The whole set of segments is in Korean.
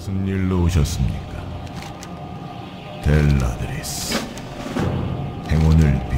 무슨 일로 오셨습니까? 델라드리스 행운을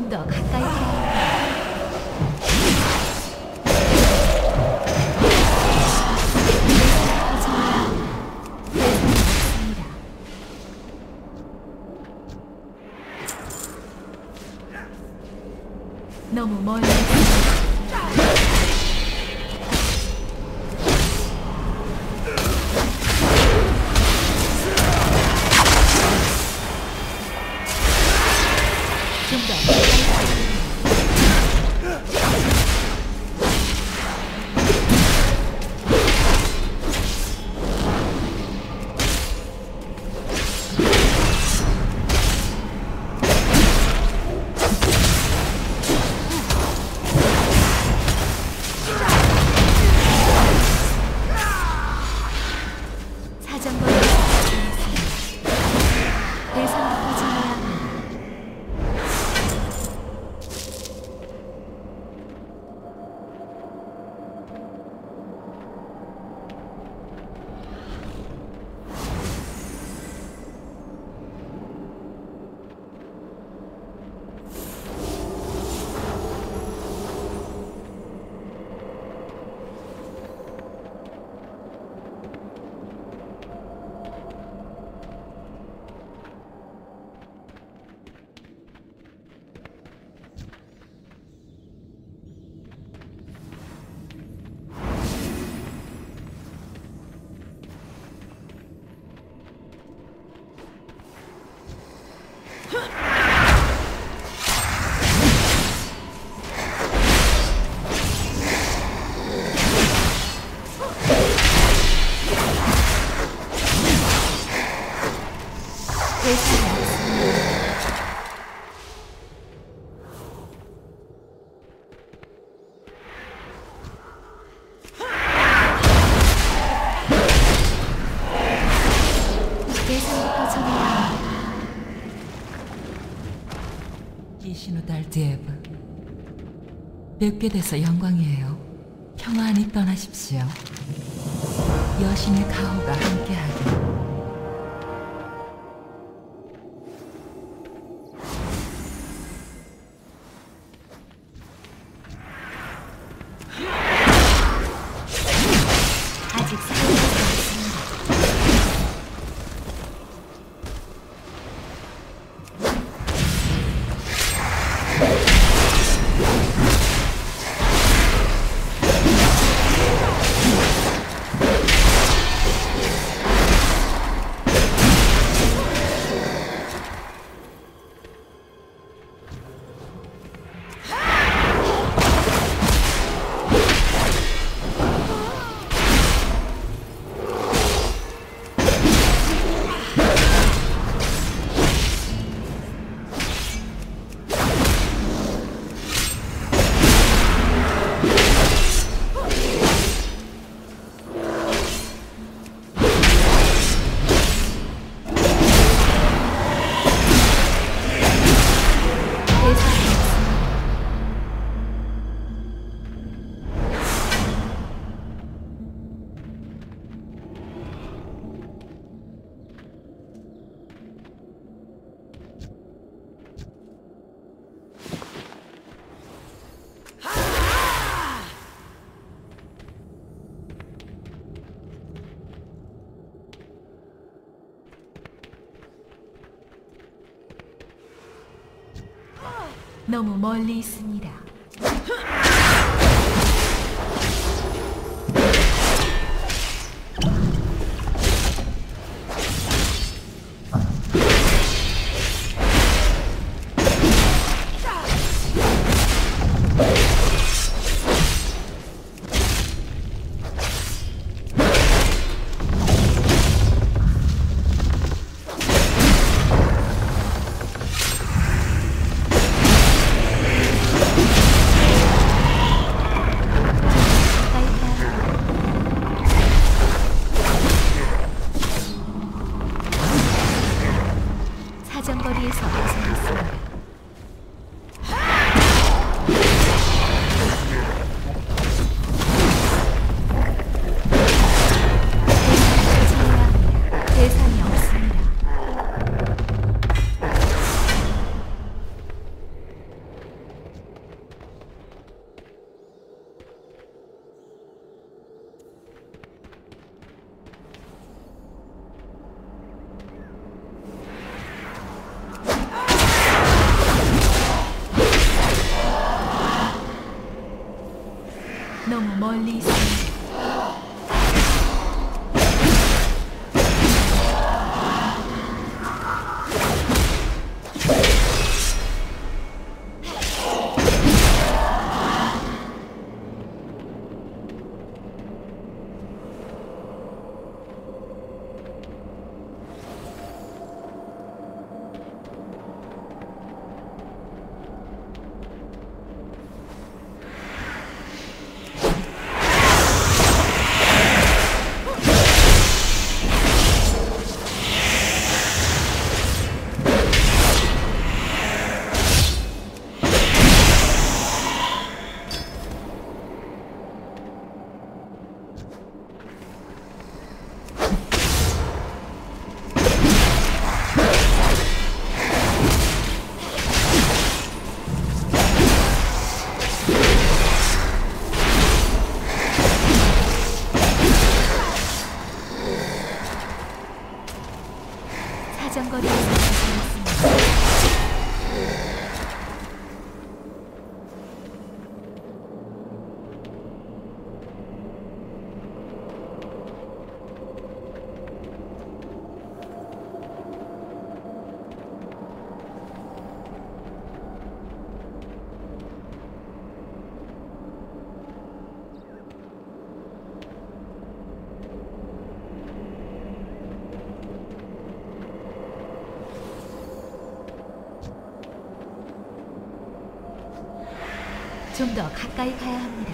좀 더 가까이 달 디에브 뵙게 돼서 영광이에요. 평안히 떠나십시오. 여신의 가호가 함께하길. 너무 멀리 있습니다. 사정거리에서 좀 더 가까이 가야 합니다.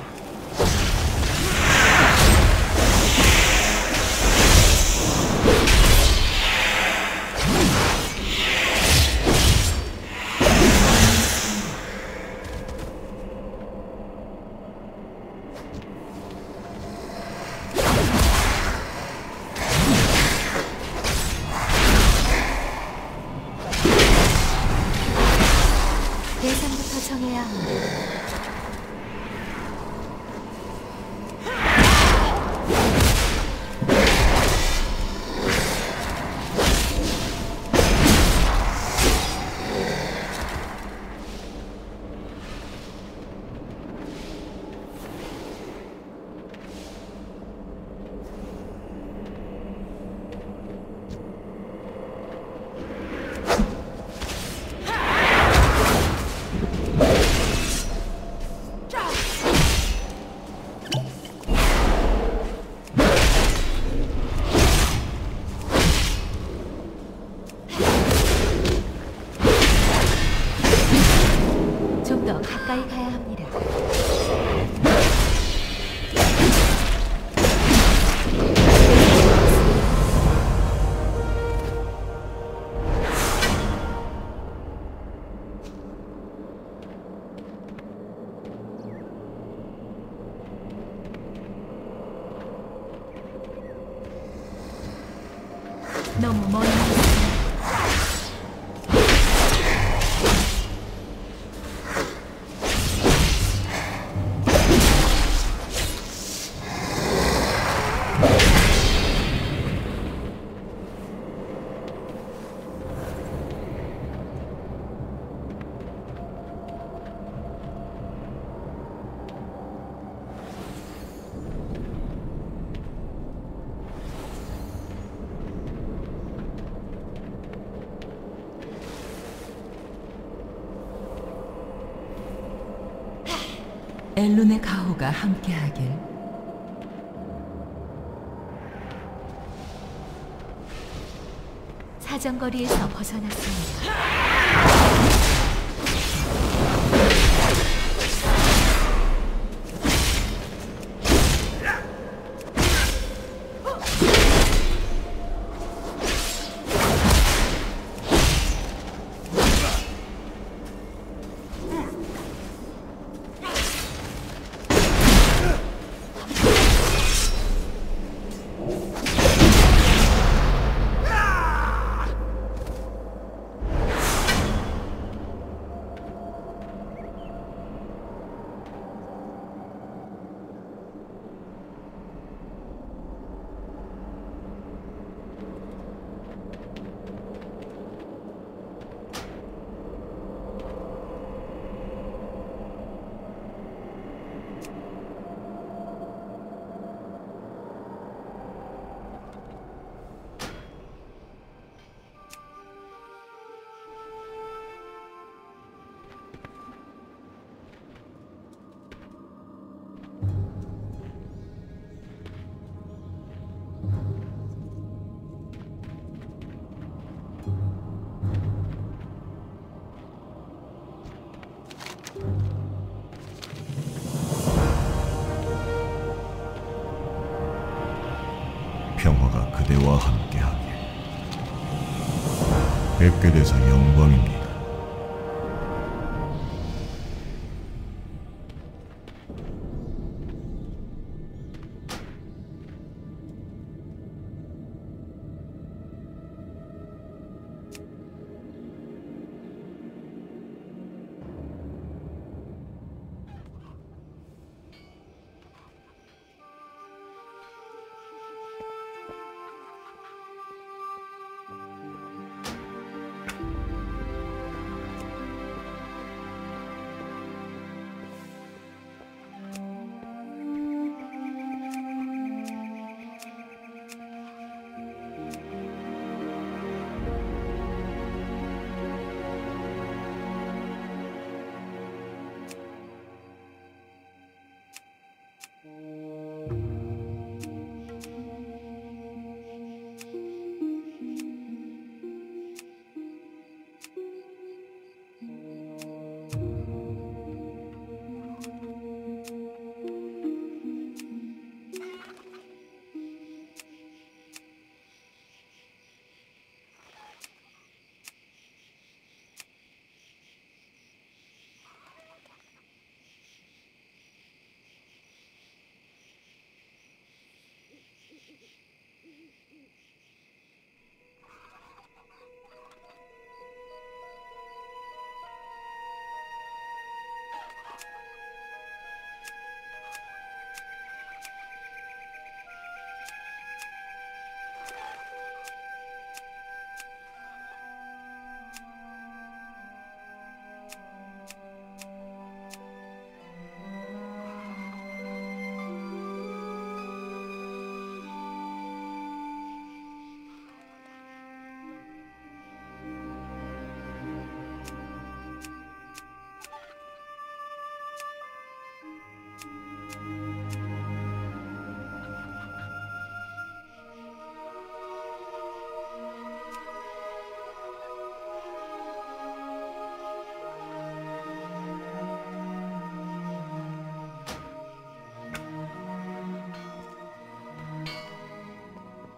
대상부터 정해야 합니다. 너무 멀 엘룬의 가호가 함께하길. 사정거리에서 벗어났습니다. 뵙게 돼서 영광입니다.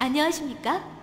안녕하십니까?